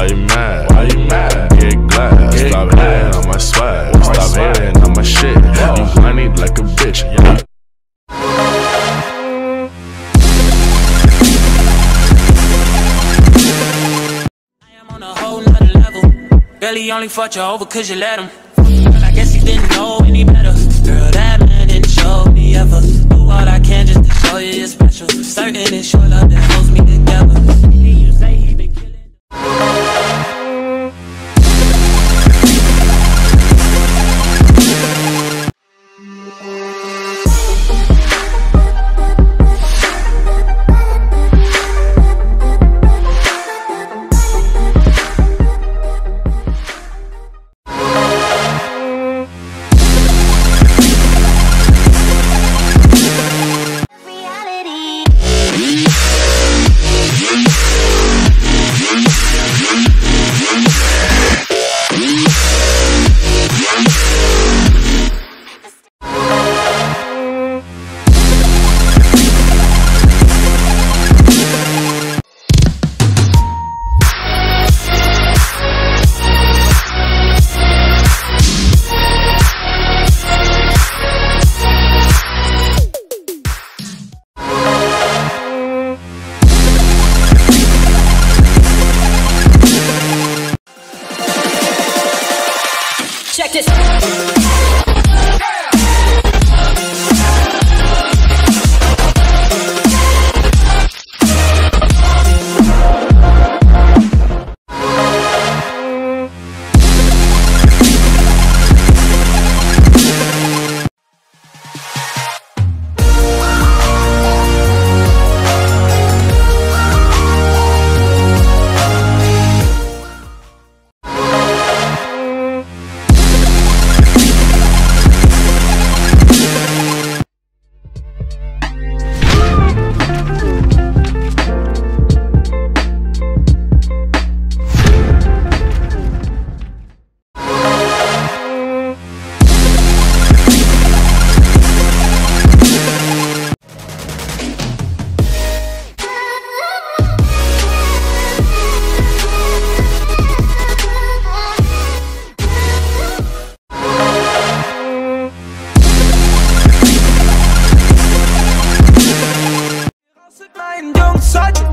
why you mad? Why you mad? Get glad. Get Stop hating on my swag. Stop hating on my shit. Wow. You honey like a bitch. Yeah. Barely only fought you over cause you let him Girl, I guess he didn't know any better Girl, that man didn't show me ever Do all I can just to show you you're special Certain it's your love Check this. Jong zat